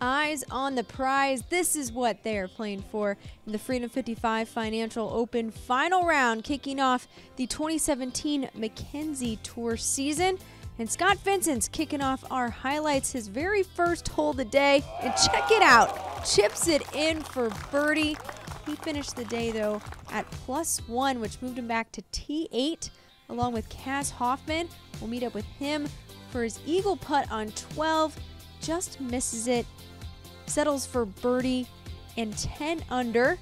eyes on the prize. This is what they are playing for in the Freedom 55 Financial Open final round, kicking off the 2017 Mackenzie Tour season. And Scott Vincent's kicking off our highlights, his very first hole of the day. And check it out, chips it in for birdie. He finished the day, though, at plus one, which moved him back to T8, along with Cass Hoffman. We'll meet up with him for his eagle putt on 12. Just misses it settles for birdie and 10 under.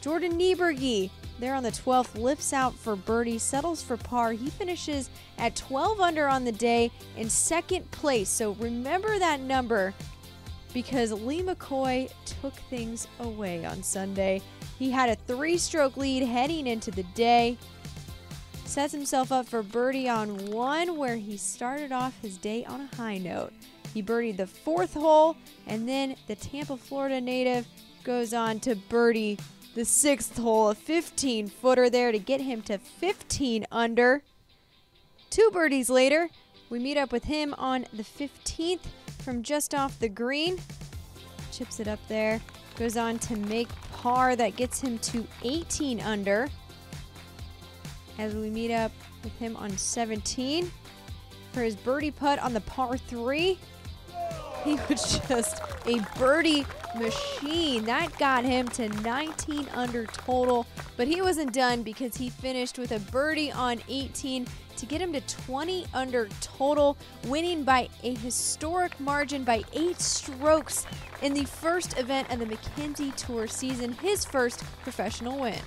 Jordan Niebrugge there on the 12th lifts out for birdie, settles for par. He finishes at 12 under on the day in second place. So remember that number because Lee McCoy took things away on Sunday. He had a three stroke lead heading into the day. Sets himself up for birdie on one where he started off his day on a high note. He birdied the fourth hole, and then the Tampa, Florida native goes on to birdie the sixth hole, a 15 footer there to get him to 15 under. Two birdies later, we meet up with him on the 15th from just off the green. Chips it up there, goes on to make par that gets him to 18 under. As we meet up with him on 17 for his birdie putt on the par 3. He was just a birdie machine. That got him to 19 under total, but he wasn't done because he finished with a birdie on 18 to get him to 20 under total, winning by a historic margin by eight strokes in the first event of the Mackenzie Tour season, his first professional win.